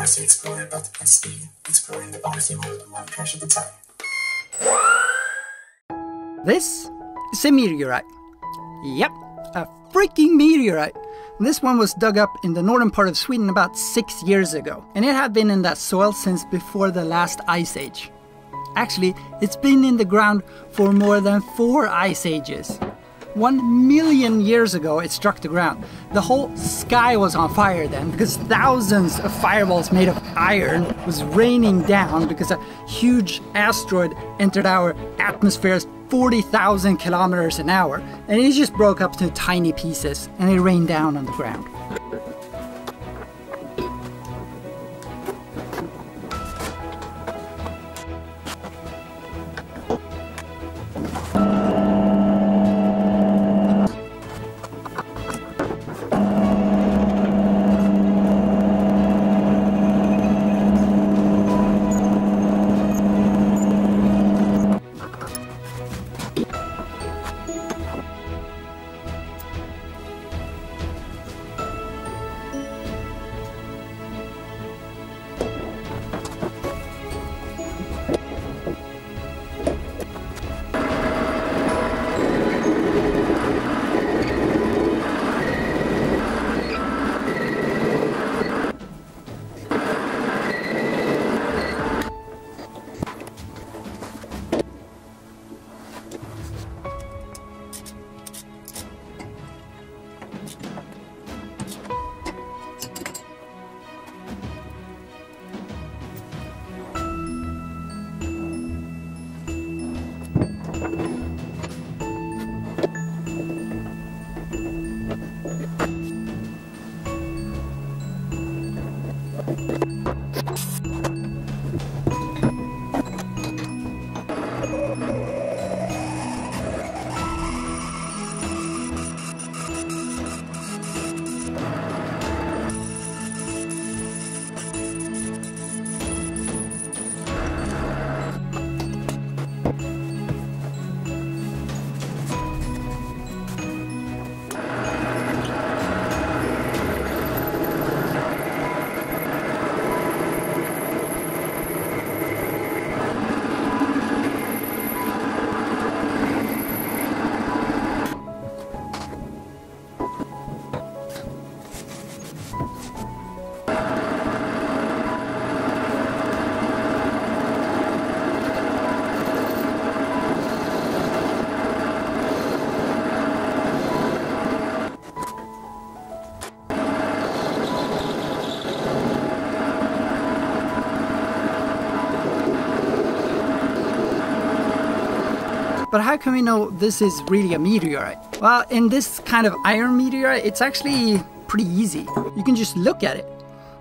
Instead exploring the RC world one crash at a time. This is a meteorite. Yep, a freaking meteorite. This one was dug up in the northern part of Sweden about six years ago, and it had been in that soil since before the last ice age. Actually, it's been in the ground for more than four ice ages. One million years ago, it struck the ground. The whole sky was on fire then because thousands of fireballs made of iron was raining down because a huge asteroid entered our atmosphere 40,000 kilometers an hour and it just broke up into tiny pieces and it rained down on the ground. But how can we know this is really a meteorite? Well, in this kind of iron meteorite, it's actually pretty easy. You can just look at it.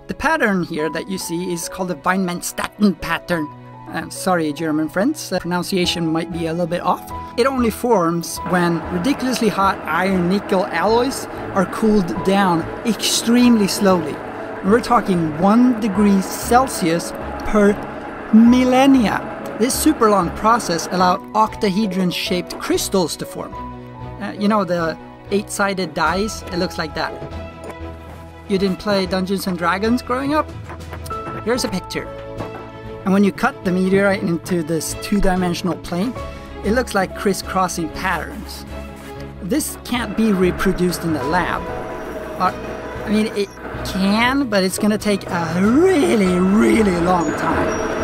The pattern here that you see is called the Widmanstätten pattern. Uh, sorry, German friends, uh, pronunciation might be a little bit off. It only forms when ridiculously hot iron nickel alloys are cooled down extremely slowly. And We're talking 1 degree Celsius per millennia. This super long process allowed octahedron shaped crystals to form. Uh, you know, the eight sided dice? It looks like that. You didn't play Dungeons and Dragons growing up? Here's a picture. And when you cut the meteorite into this two dimensional plane, it looks like crisscrossing patterns. This can't be reproduced in the lab. Uh, I mean, it can, but it's gonna take a really, really long time.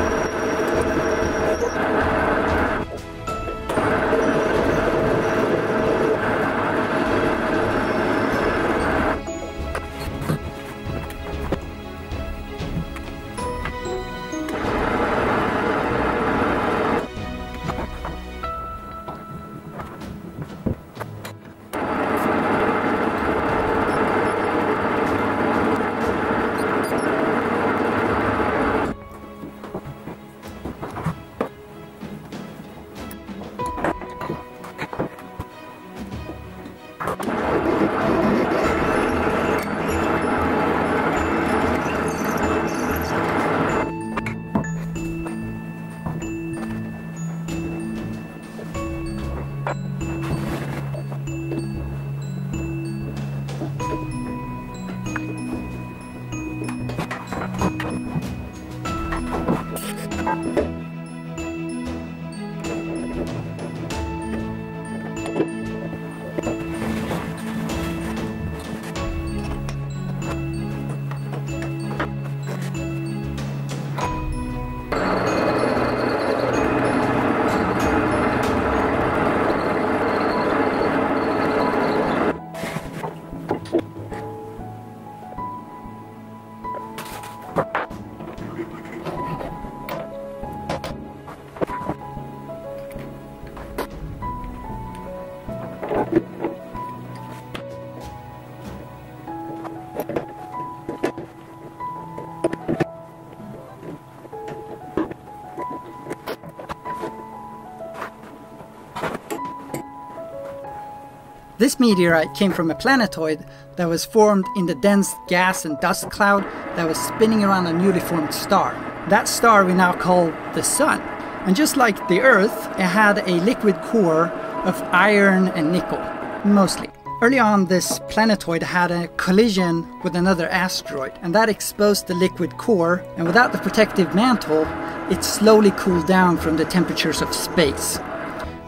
This meteorite came from a planetoid that was formed in the dense gas and dust cloud that was spinning around a newly formed star. That star we now call the Sun. And just like the Earth, it had a liquid core of iron and nickel, mostly. Early on, this planetoid had a collision with another asteroid, and that exposed the liquid core, and without the protective mantle, it slowly cooled down from the temperatures of space.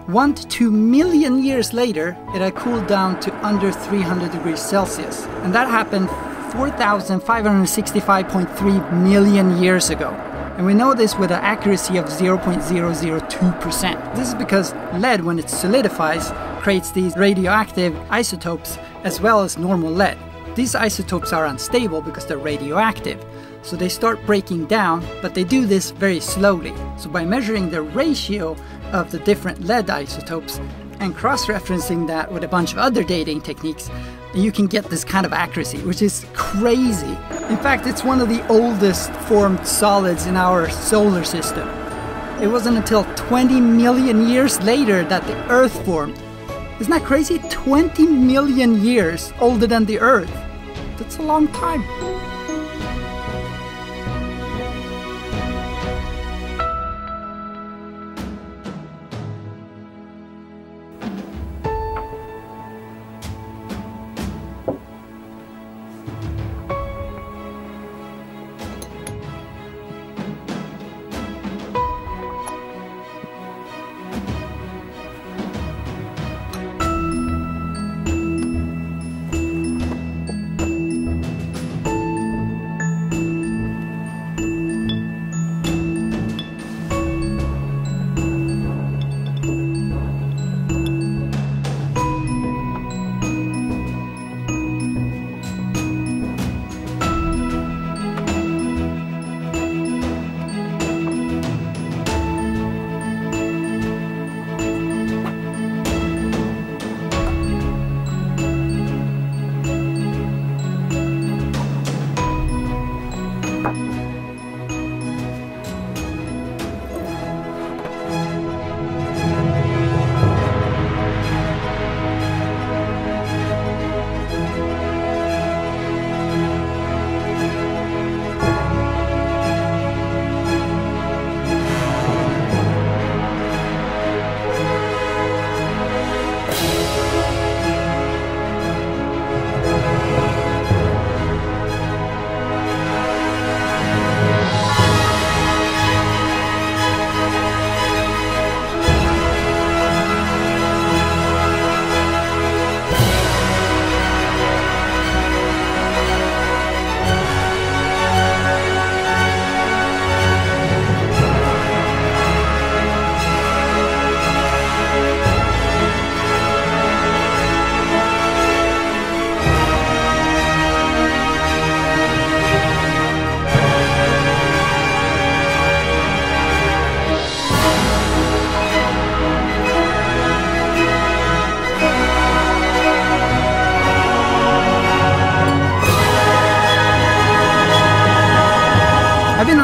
One to two million years later, it had cooled down to under 300 degrees Celsius, and that happened 4,565.3 million years ago. And we know this with an accuracy of 0.002%. This is because lead, when it solidifies, creates these radioactive isotopes as well as normal lead. These isotopes are unstable because they're radioactive, so they start breaking down, but they do this very slowly. So by measuring the ratio of the different lead isotopes and cross-referencing that with a bunch of other dating techniques, you can get this kind of accuracy, which is crazy. In fact, it's one of the oldest formed solids in our solar system. It wasn't until 20 million years later that the Earth formed. Isn't that crazy? 20 million years older than the Earth. That's a long time.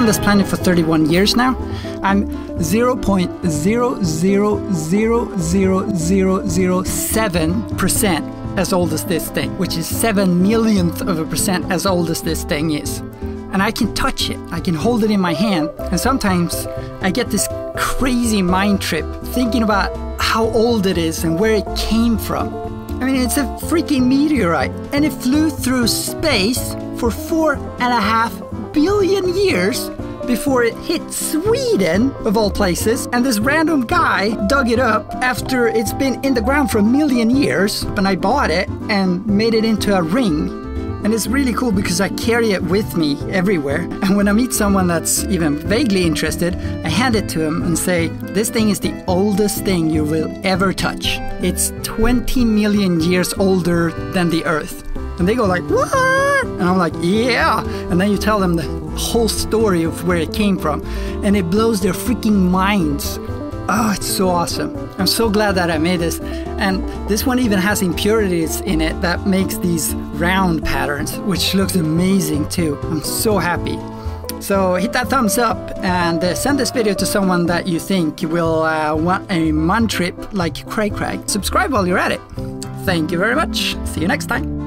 On this planet for 31 years now. I'm 0.0000007% as old as this thing, which is 7 millionth of a percent as old as this thing is. And I can touch it, I can hold it in my hand, and sometimes I get this crazy mind trip thinking about how old it is and where it came from. I mean, it's a freaking meteorite, and it flew through space for four and a half billion years before it hit Sweden, of all places, and this random guy dug it up after it's been in the ground for a million years. And I bought it and made it into a ring. And it's really cool because I carry it with me everywhere. And when I meet someone that's even vaguely interested, I hand it to them and say, This thing is the oldest thing you will ever touch. It's 20 million years older than the Earth. And they go like, what? And I'm like, yeah. And then you tell them the whole story of where it came from. And it blows their freaking minds. Oh, it's so awesome. I'm so glad that I made this. And this one even has impurities in it that makes these round patterns, which looks amazing too. I'm so happy. So hit that thumbs up and uh, send this video to someone that you think will uh, want a mun trip like Cray Craig. Subscribe while you're at it. Thank you very much. See you next time.